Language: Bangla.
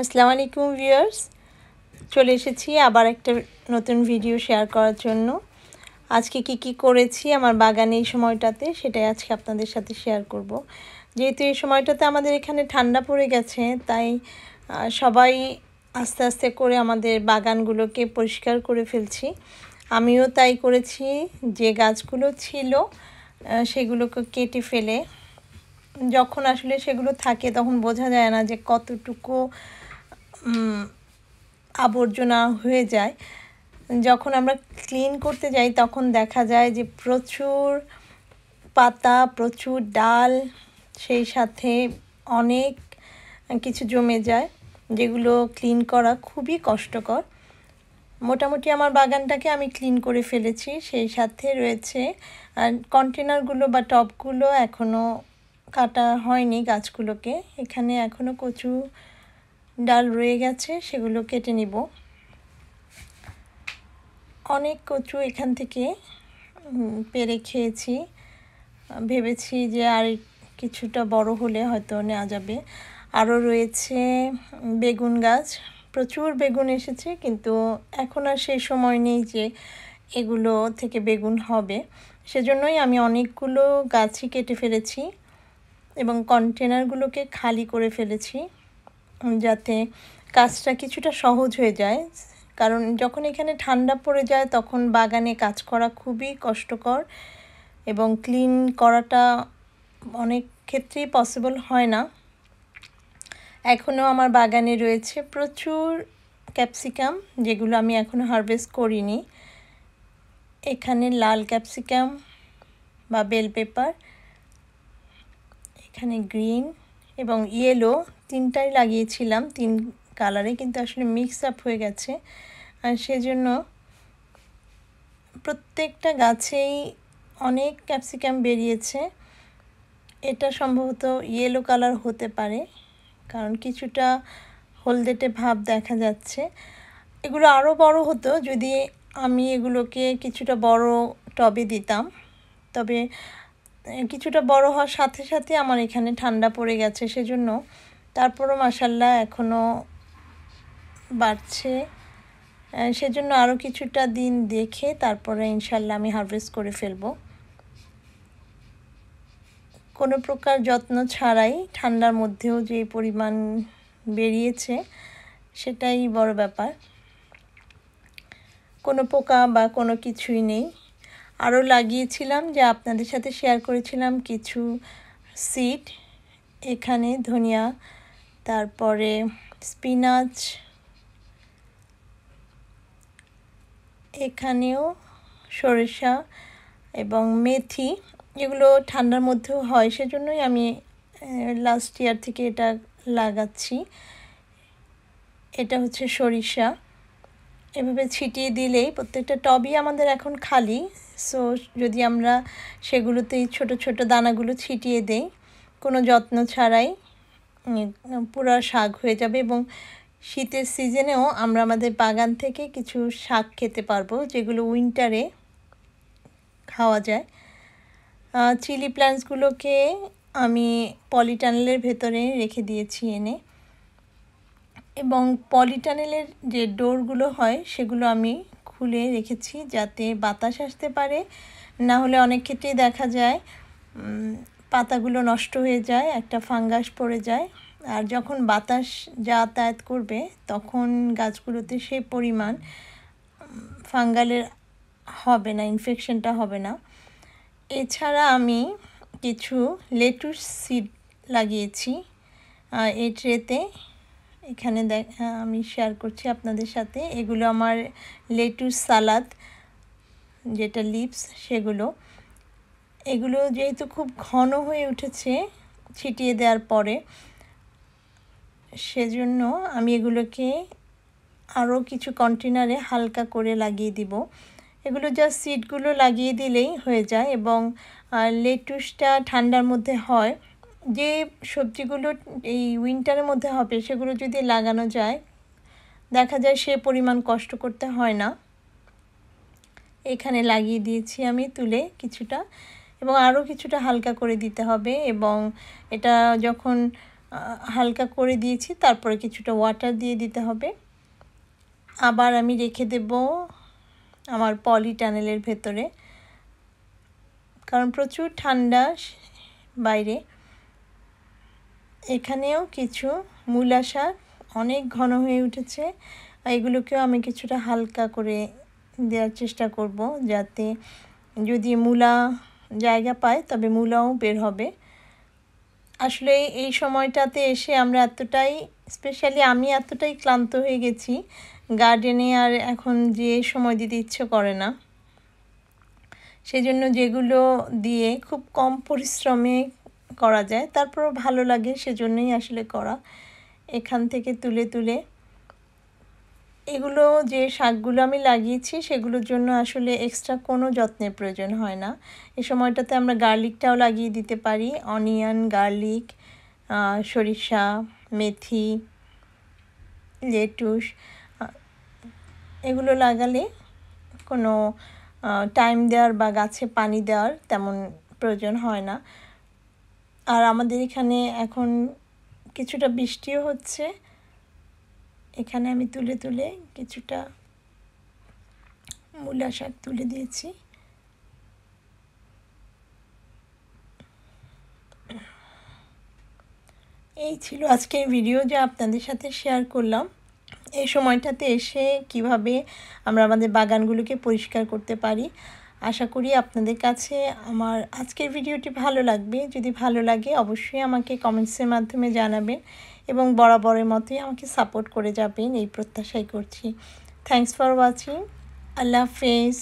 আসসালামু আলাইকুম ভিউয়ার্স। চলে এসেছি আবার একটা নতুন ভিডিও শেয়ার করার জন্য। আজকে কি কি করেছি আমার বাগানে এই সময়টাতে সেটাই আজকে আপনাদের সাথে শেয়ার করব। যেহেতু এই সময়টাতে আমাদের এখানে ঠান্ডা পড়ে গেছে, তাই সবাই আস্তে আস্তে করে আমাদের বাগানগুলোকে পরিষ্কার করে ফেলছি। আমিও তাই করেছি, যে গাছগুলো ছিল সেগুলোকে কেটে ফেলে। যখন আসলে সেগুলো থাকে তখন বোঝা যায় না যে কতটুকু আবর্জনা হয়ে যায়। যখন আমরা ক্লিন করতে যাই, তখন দেখা যায় যে প্রচুর পাতা, প্রচুর ডাল, সেই সাথে অনেক কিছু জমে যায়, যেগুলো ক্লিন করা খুবই কষ্টকর। মোটামুটি আমার বাগানটাকে আমি ক্লিন করে ফেলেছি, সেই সাথে রয়েছে কন্টেনারগুলো বা টবগুলো এখনও কাটা হয়নি গাছগুলোকে। এখানে এখনও কচু ডাল রয়ে গেছে, সেগুলো কেটে নিব। অনেক কচু এখান থেকে পেরে খেয়েছি। ভেবেছি যে আর কিছুটা বড় হলে হয়তো নেওয়া যাবে। আরও রয়েছে বেগুন গাছ। প্রচুর বেগুন এসেছে, কিন্তু এখন আর সেই সময় নেই যে এগুলো থেকে বেগুন হবে। সেজন্যই আমি অনেকগুলো গাছই কেটে ফেলেছি এবং কন্টেনারগুলোকে খালি করে ফেলেছি। যাতে কাজটা কিছুটা সহজ হয়ে যায়। কারণ যখন এখানে ঠান্ডা পড়ে যায়, তখন বাগানে কাজ করা খুবই কষ্টকর এবং ক্লিন করাটা অনেক ক্ষেত্রেই পসিবল হয় না। এখনও আমার বাগানে রয়েছে প্রচুর ক্যাপসিকাম, যেগুলো আমি এখনও হারভেস্ট করিনি। এখানে লাল ক্যাপসিকাম বা বেল পেপার, এখানে গ্রিন। এবং ইয়েলো তিনটাই লাগিয়েছিলাম, তিন কালারে কিন্তু আসলে মিক্স আপ হয়ে গেছে। আর সেজন্য প্রত্যেকটা গাছেই অনেক ক্যাপসিকাম বেরিয়েছে। এটা সম্ভবত ইয়েলো কালার হতে পারে, কারণ কিছুটা হলদেটে ভাব দেখা যাচ্ছে। এগুলো আরও বড় হতো যদি আমি এগুলোকে কিছুটা বড় টবে দিতাম। তবে কিছুটা বড় হওয়ার সাথে সাথে আমার এখানে ঠান্ডা পড়ে গেছে, সেজন্য তারপরও মাসাল্লাহ এখনও বাড়ছে। সেজন্য আরও কিছুটা দিন দেখে তারপরে ইনশাল্লাহ আমি হারভেস্ট করে ফেলব। কোনো প্রকার যত্ন ছাড়াই ঠান্ডার মধ্যেও যে পরিমাণ বেরিয়েছে, সেটাই বড় ব্যাপার। কোনো পোকা বা কোনো কিছুই নেই। আরও লাগিয়েছিলাম যে আপনাদের সাথে শেয়ার করেছিলাম কিছু সিড এখানে ধনিয়া, তারপরে স্পিনাচ এখানেও সরিষা এবং মেথি, এগুলো ঠান্ডার মধ্যেও হয়, সেজন্যই আমি লাস্ট ইয়ার থেকে এটা লাগাচ্ছি। এটা হচ্ছে সরিষা। এভাবে ছিটিয়ে দিলেই প্রত্যেকটা টবই আমাদের এখন খালি। সো যদি আমরা সেগুলোতেই ছোট ছোট দানাগুলো ছিটিয়ে দেই, কোনো যত্ন ছাড়াই পুরা শাক হয়ে যাবে এবং শীতের সিজনেও আমরা আমাদের বাগান থেকে কিছু শাক খেতে পারব, যেগুলো উইন্টারে খাওয়া যায়। চিলি প্ল্যান্টসগুলোকে আমি পলিটানেলের ভেতরে রেখে দিয়েছি এনে। এবং পলিটানেলের যে ডোরগুলো হয়, সেগুলো আমি খুলে রেখেছি যাতে বাতাস আসতে পারে। না হলে অনেক ক্ষেত্রেই দেখা যায় পাতাগুলো নষ্ট হয়ে যায়, একটা ফাঙ্গাস পড়ে যায়। আর যখন বাতাস যাতায়াত করবে, তখন গাছগুলোতে সেই পরিমাণ ফাঙ্গালের হবে না ইনফেকশনটা হবে না। এছাড়া আমি কিছু লেটুস সিড লাগিয়েছি এই ট্রেতে এখানে দেখ আমি শেয়ার করছি আপনাদের সাথে। এগুলো আমার লেটুস সালাদ যেটা লিপস সেগুলো। এগুলো যেহেতু খুব ঘন হয়ে উঠেছে ছিটিয়ে দেওয়ার পরে, সেজন্য আমি এগুলোকে আরও কিছু কন্টেনারে হালকা করে লাগিয়ে দিব। এগুলো জাস্ট সিডগুলো লাগিয়ে দিলেই হয়ে যায় এবং লেটুসটা ঠান্ডার মধ্যে হয়। যে সবজিগুলো এই উইন্টারের মধ্যে হবে, সেগুলো যদি লাগানো যায়, দেখা যায় সে পরিমাণ কষ্ট করতে হয় না। এখানে লাগিয়ে দিয়েছি আমি তুলে কিছুটা এবং আরও কিছুটা হালকা করে দিতে হবে এবং এটা যখন হালকা করে দিয়েছি তারপরে কিছুটা ওয়াটার দিয়ে দিতে হবে। আবার আমি রেখে দেব আমার পলি টানেলের ভেতরে। কারণ প্রচুর ঠান্ডা বাইরে। এখানেও কিছু মূলা শাক অনেক ঘন হয়ে উঠেছে। এগুলোকেও আমি কিছুটা হালকা করে দেওয়ার চেষ্টা করব যাতে যদি মূলা জায়গা পায় তবে মূলাও বের হবে। আসলে এই সময়টাতে এসে আমরা এতটাই, স্পেশালি আমি এতটাই ক্লান্ত হয়ে গেছি গার্ডেনে আর এখন যে সময় দিতে ইচ্ছে করে না। সেজন্য যেগুলো দিয়ে খুব কম পরিশ্রমে করা যায়। তারপরও ভালো লাগে সেজন্যই আসলে করা। এখান থেকে তুলে তুলে এগুলো যে শাকগুলো আমি লাগিয়েছি সেগুলোর জন্য আসলে এক্সট্রা কোনো যত্নের প্রয়োজন হয় না। এ সময়টাতে আমরা গার্লিকটাও লাগিয়ে দিতে পারি। অনিয়ন, গার্লিক সরিষা, মেথি, লেটুস এগুলো লাগালে কোনো টাইম দেওয়ার বা গাছে পানি দেওয়ার তেমন প্রয়োজন হয় না। আর আমাদের এখানে এখন কিছুটা বৃষ্টিও হচ্ছে। এখানে আমি তুলে তুলে কিছুটা মূলা শাক তুলে দিয়েছি। এই ছিল আজকের ভিডিও যা আপনাদের সাথে শেয়ার করলাম। এই সময়টাতে এসে কীভাবে আমরা আমাদের বাগানগুলোকে পরিষ্কার করতে পারি আশা করি আপনাদের কাছে আমার আজকের ভিডিওটি ভালো লাগবে। যদি ভালো লাগে, অবশ্যই আমাকে কমেন্টসের মাধ্যমে জানাবেন এবং বরাবরের মতোই আমাকে সাপোর্ট করে যাবেন, এই প্রত্যাশাই করছি। থ্যাংকস ফর ওয়াচিং আল্লাহ হাফেজ।